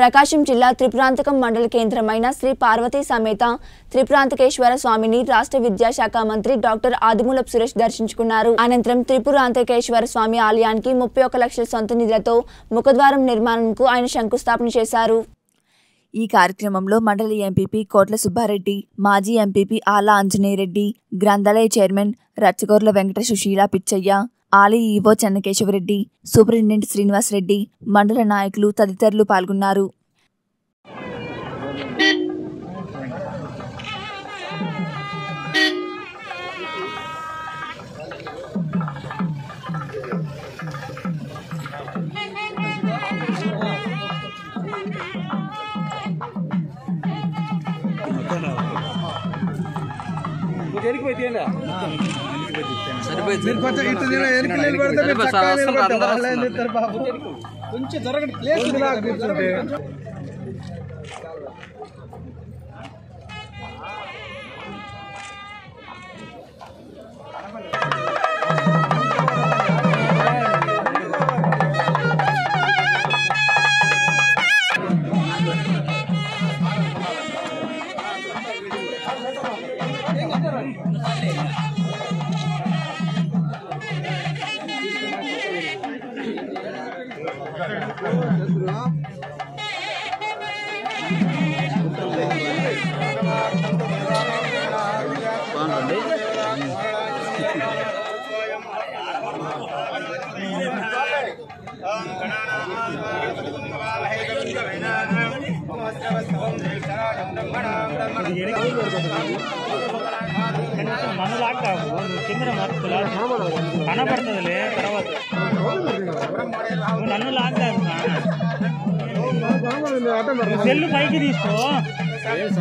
ప్రకాశం జిల్లా త్రిపురాంతకం మండల కేంద్రమైన శ్రీ పార్వతీ సమేత త్రిపురాంతకేశ్వర స్వామిని రాష్ట్ర విద్యాశాఖ మంత్రి డాక్టర్ ఆదిమూలప్ సురేష్ దర్శించుకున్నారు అనంతరం త్రిపురాంతకేశ్వర స్వామి ఆలయానికి ముప్పై ఒక లక్షల సొంత నిధులతో ముఖద్వారం నిర్మాణంకు ఆయన శంకుస్థాపన చేశారు ఈ కార్యక్రమంలో మండలి ఎంపీపీ కోట్ల సుబ్బారెడ్డి మాజీ ఎంపీపీ ఆలా ఆంజనేయరెడ్డి గ్రంథాలయ chairman Racchagorla Venkata Sushila Pichaiah Ali EO Chennakesavareddy superintendent Srinivasareddy మండల నాయకులు తదితరులు పాల్గొన్నారు సరిపోయిందా కొంచెం జరగండి ప్లేస్ కూర్చుంటే மனு லாக் ஆகும் சிந்திர மரத்தில் பணப்படுத்ததுல సెల్ పైకి తీసుకో ఆగడానికి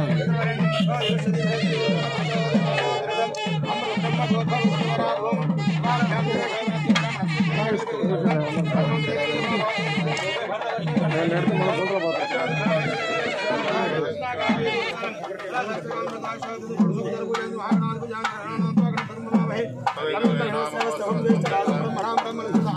జాగ్రత్త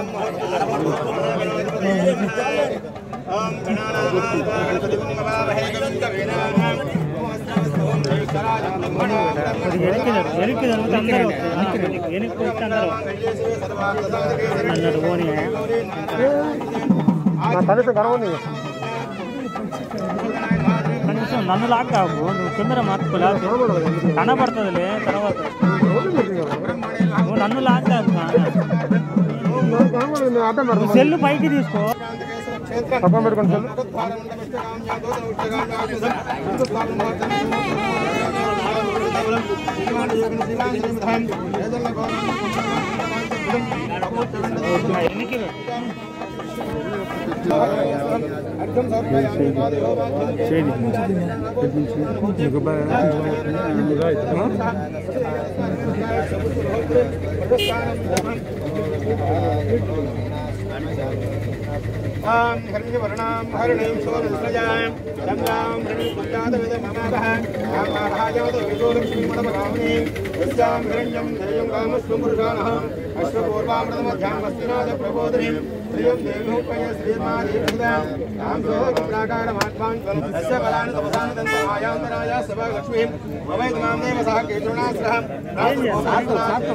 ॐ गणानां गणपतिं नमः गणवीराणां తలుసు కనవని కనీసం నన్ను లాక్ కాకు నువ్వు కెమెరా మార్చుకోలే కనబడుతుందిలే తర్వాత నువ్వు నన్ను లాక్ కాకు సెల్ పైకి తీసుకో పక్కన పెట్టుకోండి సెల్ Gracias. तां हर्षवर्णां हरिणीं सोमसृजां गङ्गां हृणीपञ्चादविदममादः श्रीमदपरावणीं यस्यां हिरण्यं दैवं कामस्वपुरुषाणः अश्वपूर्वामृतमध्यां वस्तिनाथप्रबोधिनीं श्रियं देवोपय श्रीमादेवसुदां तां सोऽप्राकारमात्मान् तस्य बलान् तपसान् दन्तमायान्तराय सभा लक्ष्मीं ममै त्वां देव सः केतुर्णाश्रः माట్లాडु